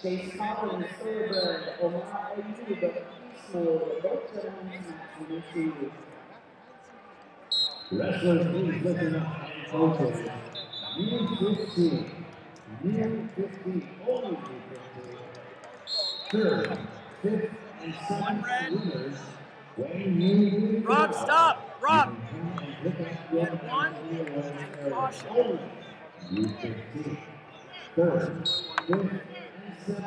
Chase Collins, Ayub, Eastwood, both gentlemen match number two. Wrestlers please listen up and focus. U15, U15, only U15. Third, fifth, and seventh winners. Rob, stop! Rob! Get one. Caution. U15. Third, fifth, Antonio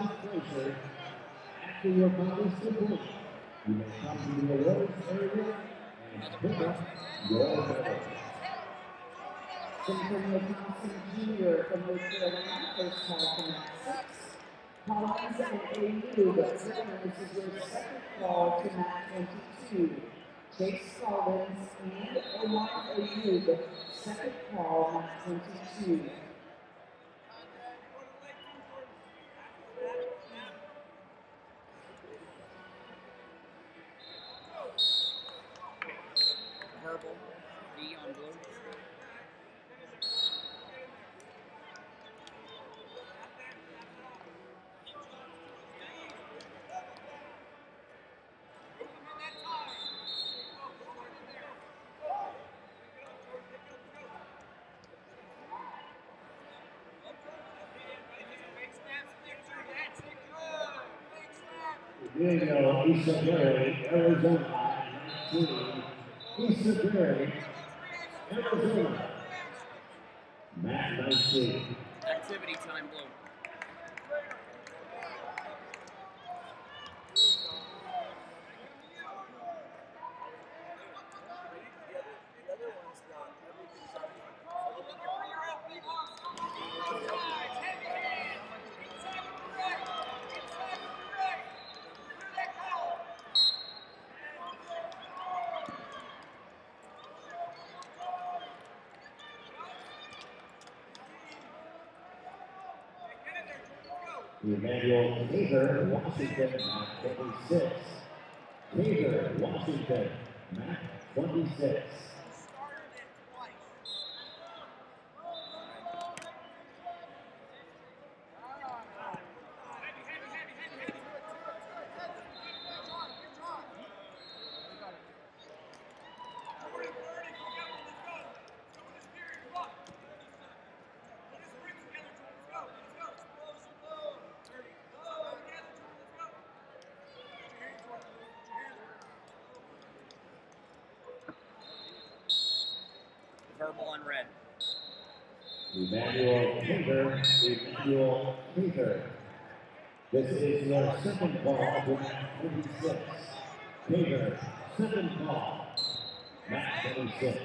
Thompson Jr. from North Carolina, first call from six. Collins and AU, but Zimmerman is your second call to mat 22. Jake Scollins and Omar AU, second call, mat 22. Diego Isabel, Arizona, 19. Isabel, Arizona. mat 19. Activity time blue. Emmanuel Taylor, Washington, mat 26. Taylor, Washington, mat 26. Verbal on red. Emmanuel Taylor, Emmanuel Taylor. This is your second ball mat 26. Taylor, second ball, mat 26.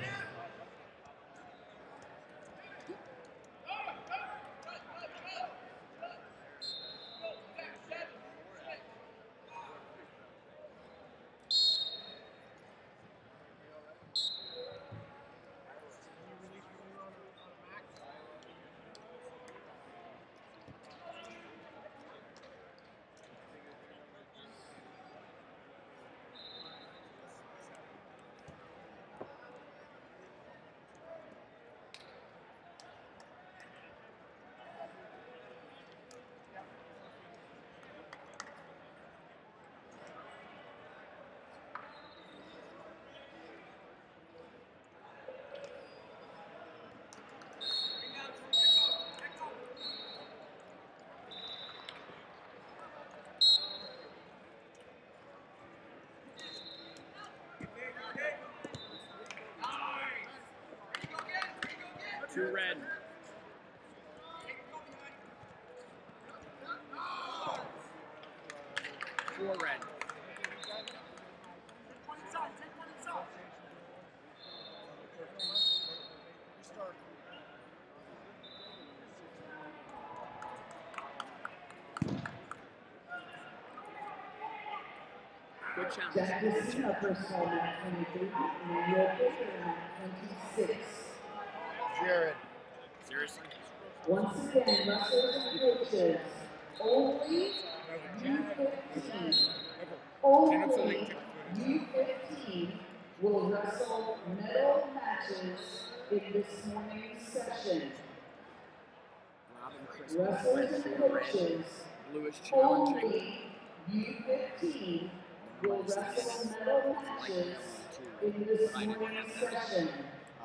Two red. Four red. Good challenge. Jack Messina, first call, match twenty-three. Emmanuel Taylor, match twenty-six. Jared. Seriously? Once again, wrestlers and coaches, only U fifteen, only U fifteen will wrestle medal matches in this morning's session. Wrestlers and Red, four red. coaches, Only U15 will wrestle medal matches in this morning's session.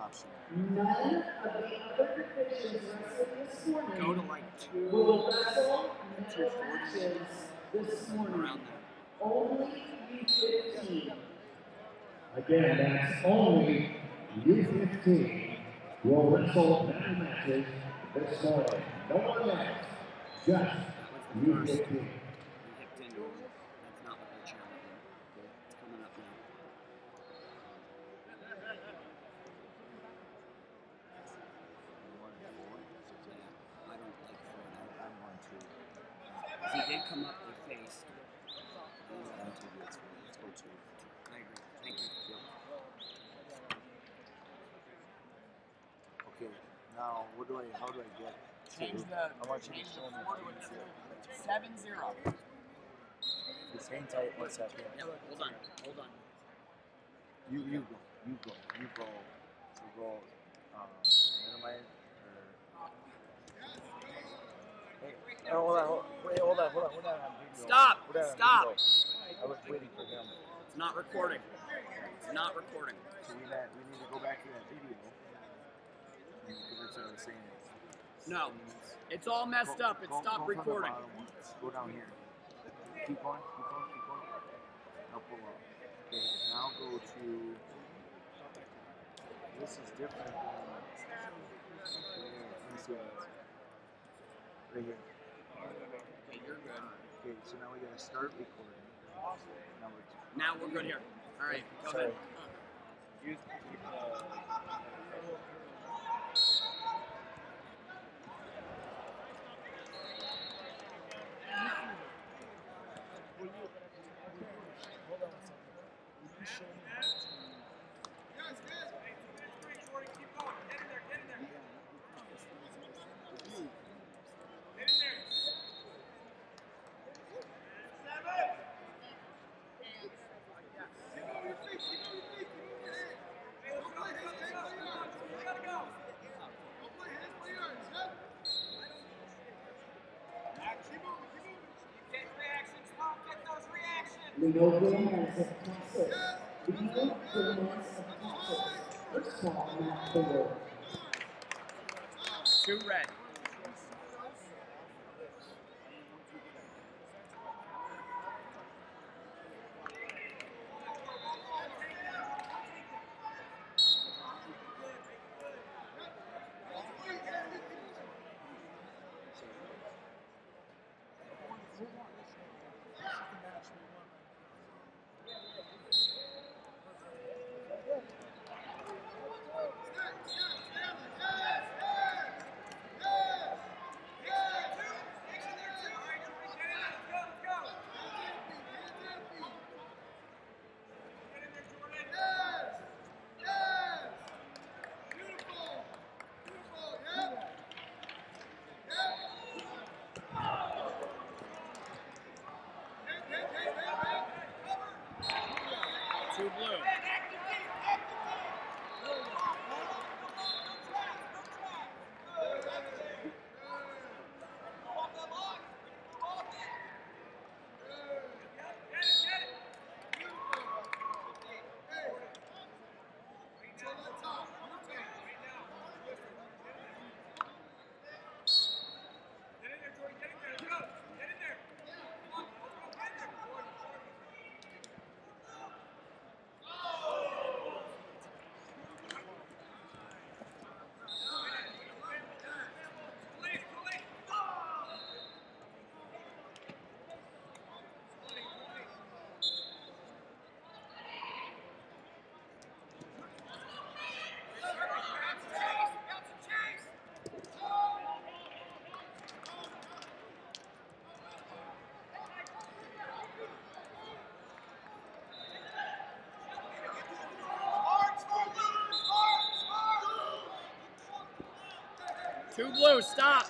Option. None of the other divisions wrestling this Go to morning like two will wrestle medal matches this morning. around there. Only U15. Again, that's only U15 will wrestle battle matches this morning. No one else, just U15. We hipped into him. That's not what they're challenging. It's coming up now. Yeah, I don't like throwing out. I'm one, two. If he did come up, they faced. One, two, that's fine. Let's go two. I agree. Thank you. Okay, now what do I, how do I get Change the I want to change change the the one four to a two. Seven zero. It's hang tight. Yeah, look, hold on, hold on. You, you go, you go, you go, you go, um, minimize. Hey, hold on, hold, wait, hold on, hold on, hold on. Stop, Hold on, stop. I was waiting for him. It's not recording. It's not recording. So we, we need to go back to that video. That's what I. No, it's all messed Go- up. It go- stopped go recording. Go down here. Keep going, keep going, keep going. Now pull up. Okay, now go to. This is different than. Right here. Let me see what. Right here. Okay, you're good. Okay, so now we gotta start recording. Now we're. Now we're good here. All right, go Sorry. ahead. Use, use, uh, Hold on one second. Will Leo Gomez of Texas. Leo Gomez of Texas. First call, Matt Ford. Two red. Two blue. Stop.